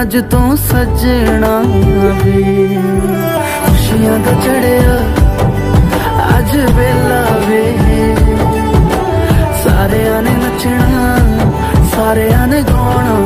ਅੱਜ ਤੋਂ ਸੱਜਣਾ ਵੇ ਖੁਸ਼ੀਆਂ ਦਾ ਚੜਿਆ, ਅੱਜ ਵੇਲਾ ਵੇ। ਸਾਰਿਆਂ ਨੇ ਨੱਚਣਾ, ਸਾਰਿਆਂ ਨੇ ਗਾਉਣਾ।